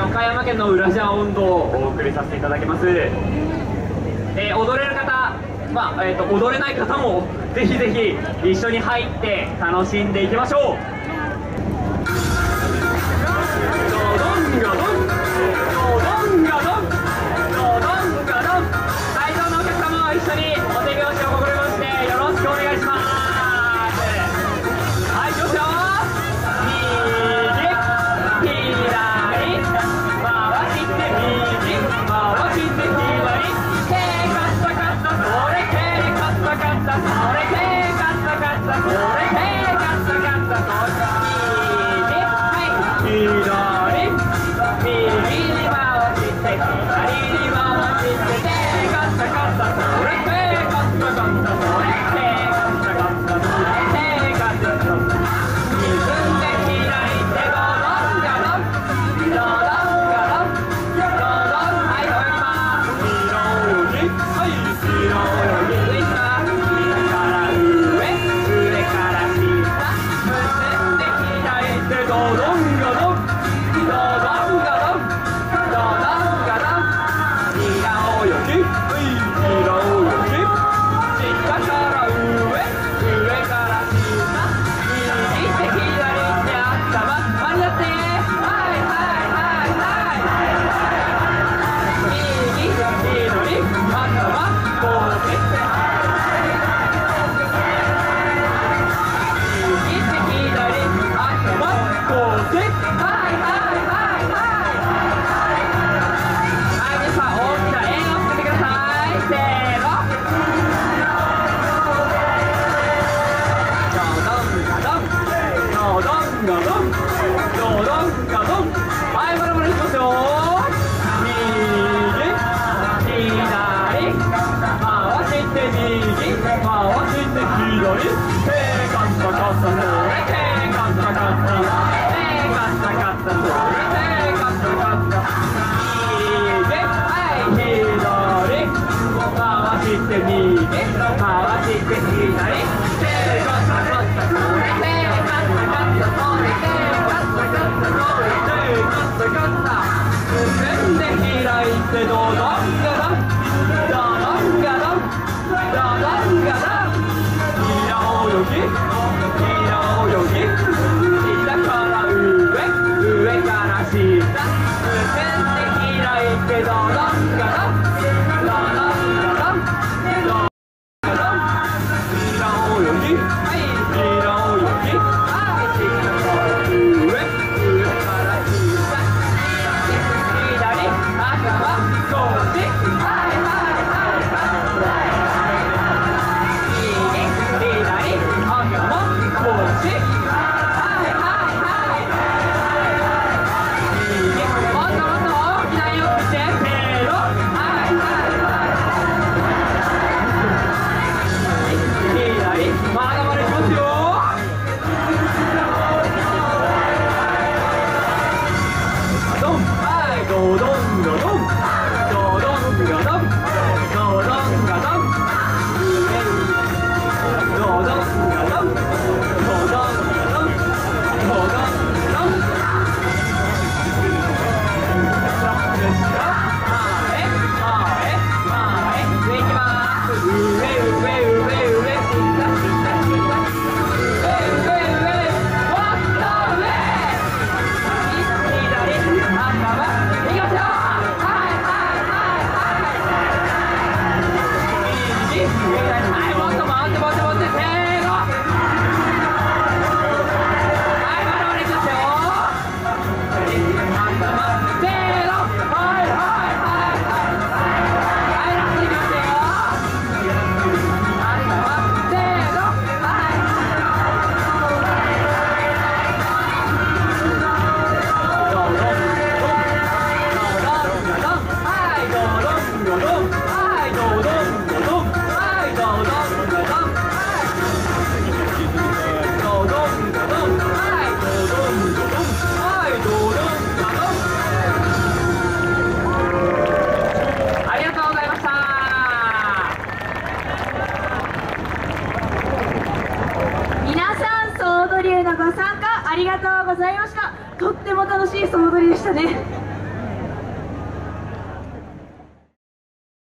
岡山県の裏ジャ温度をお送りさせていただきます、えー、踊れる方、まあえーと、と踊れない方もぜひぜひ一緒に入って楽しんでいきましょう。ガドンドドンガドンはいまだまだいきますよ。右左回して右回して左。手がカンパ全んで開いてどうぞ。どんどどん総踊りへのご参加ありがとうございました。とっても楽しい総踊りでしたね。